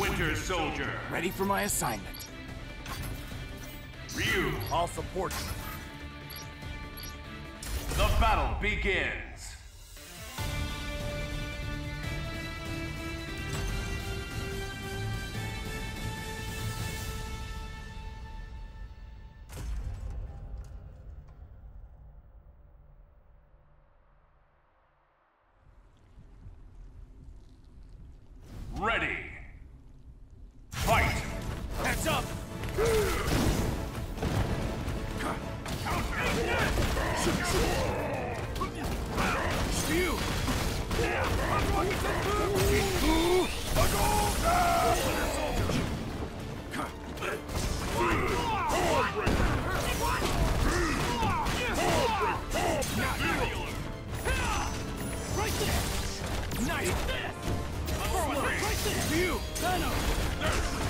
Winter Soldier. Ready for my assignment. Ryu. I'll support you. The battle begins. Ready. Heads up! Right there! Nice! Right there! Venom!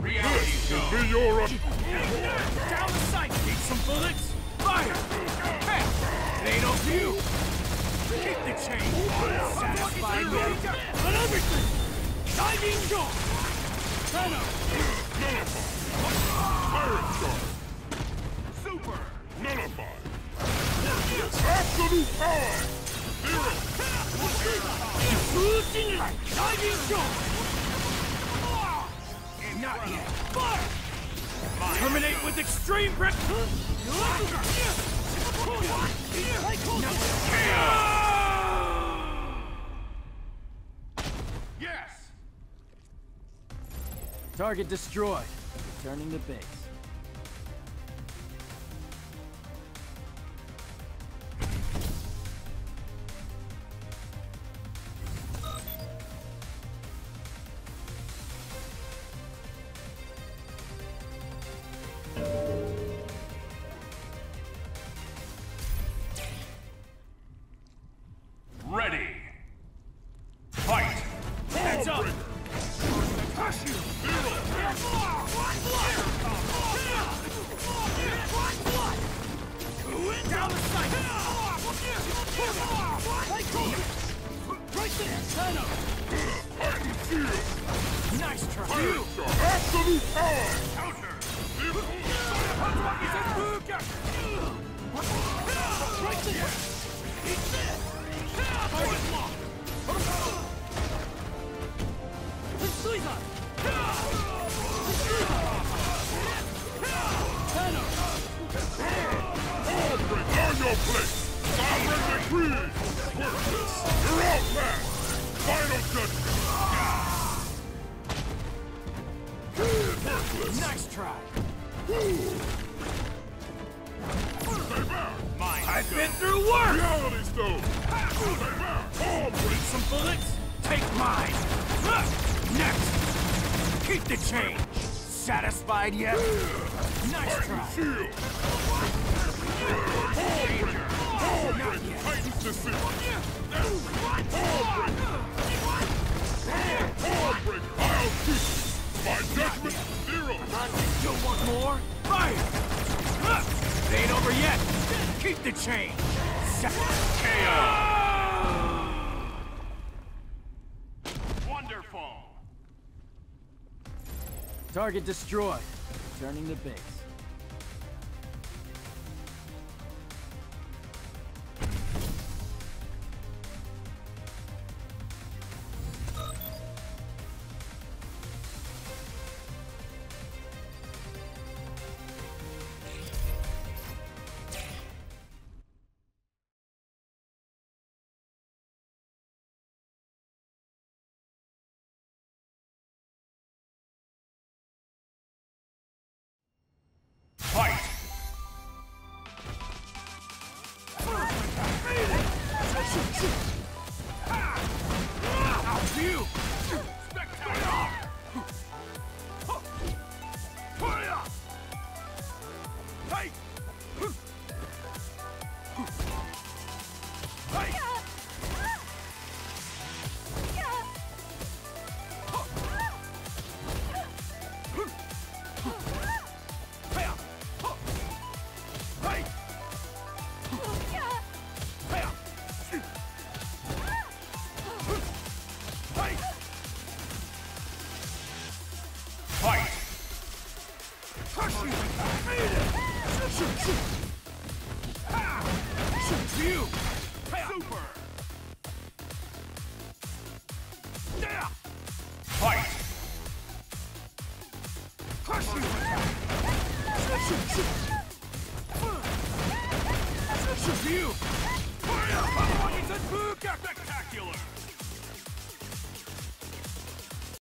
Reality This will be your. Down the sight! Need some bullets? Fire! Hey! It ain't up to you! Keep the change! Satisfied yet? On everything! Diving shot! Venom! Pirate Star! Super. Nullified! Absolute power! Zero! Diving shot! Not yet! Fire! Terminate with extreme grip! Yes. Target destroyed. Returning to base. Down the sight! Right there! Venom! Ice and Shield! Nice try! Pirate Absolute power! Counter. Your place! Sovereign decree! Worthless! You're! Final judgment! Worthless! Nice try! I've been through worse! Reality Stone! Break! Some bullets? Take mine! Next! Keep the change! Satisfied yet? Nice try! You want more? Fire! Huh! It ain't over yet! Keep the change! Sa- Wonderful. Target destroyed. Returning to base. I'll you! You! Super. Fight. Crush you! Shoot, shoot! Shoot! Fire! Buka!